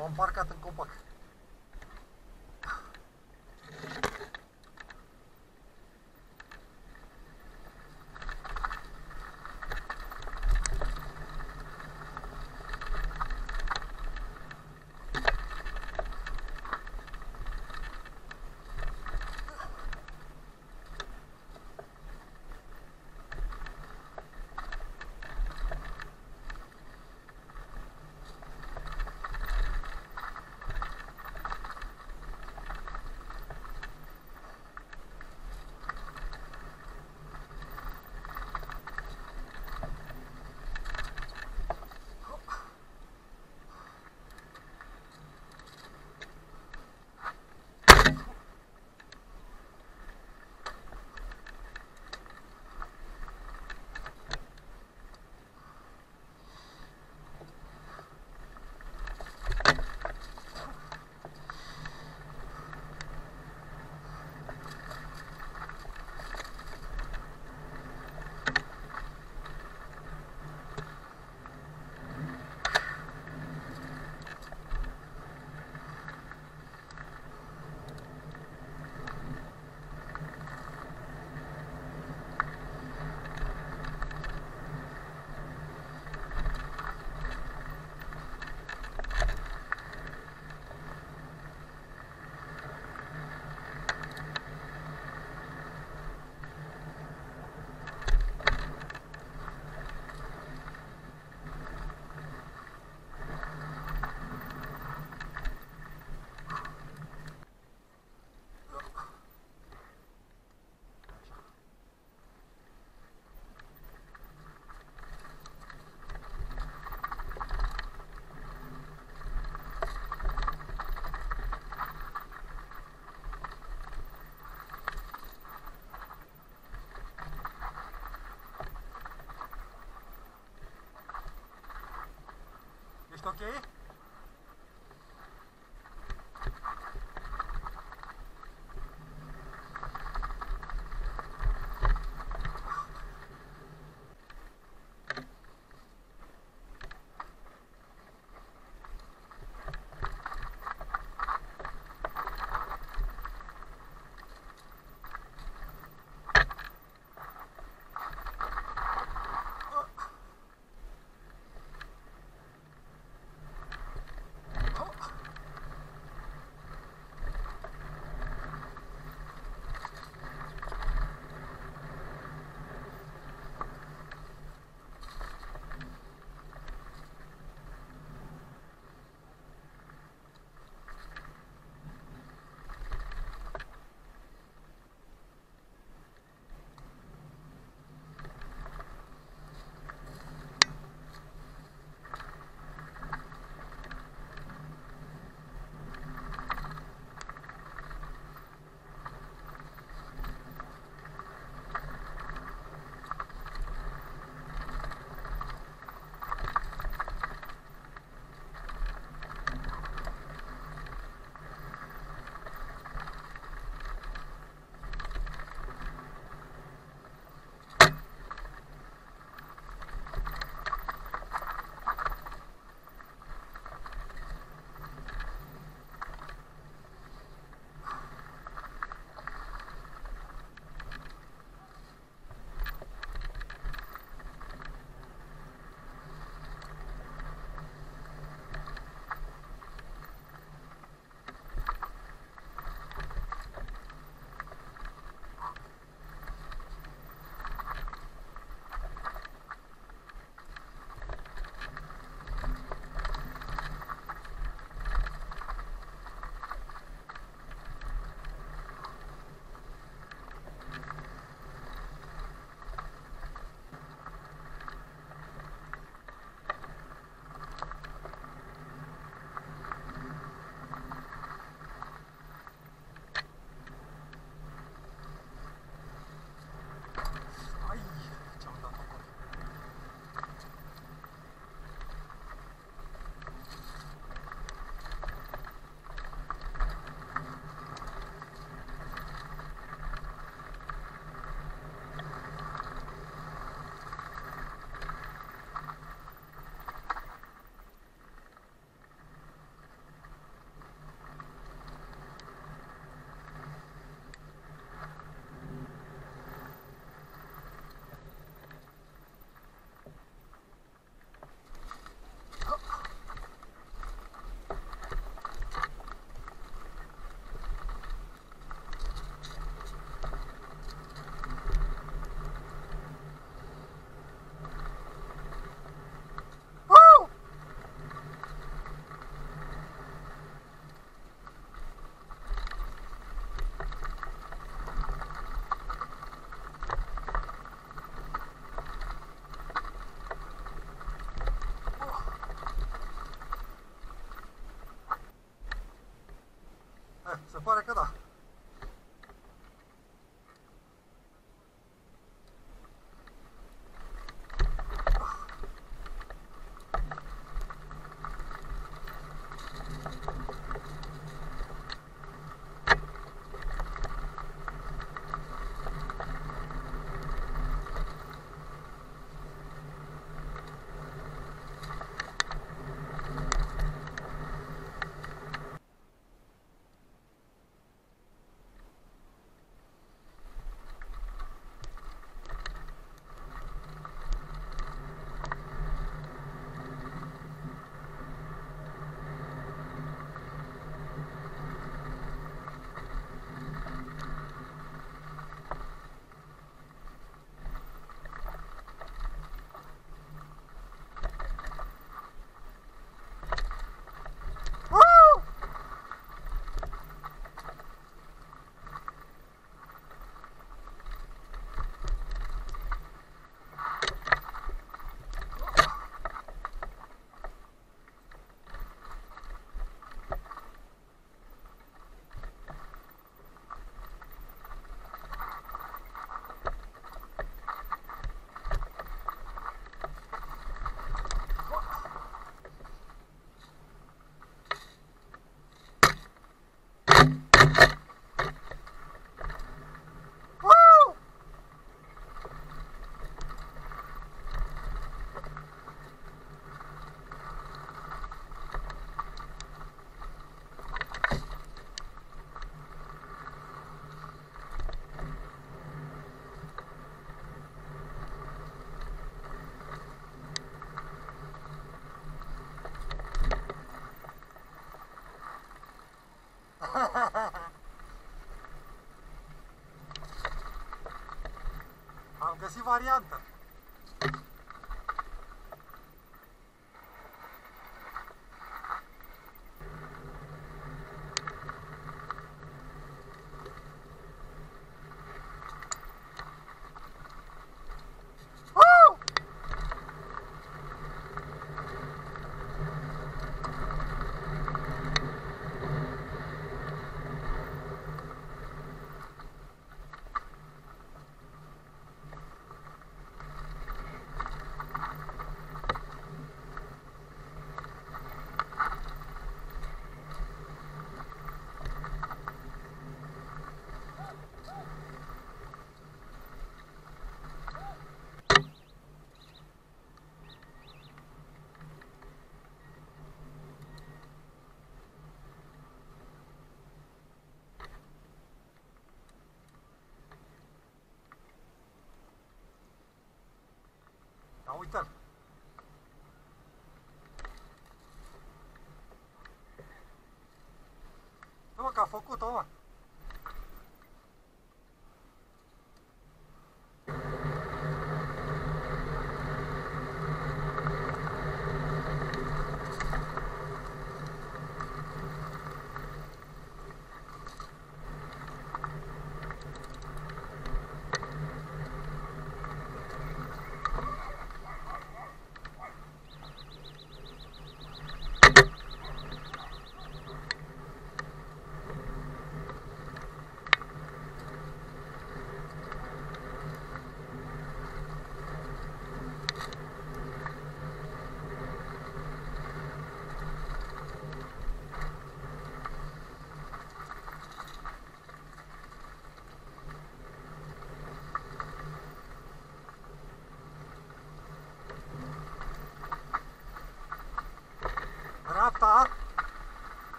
M-am parcat în copac. vardı. Para kadar. Am găsit variantă. 说过刀啊！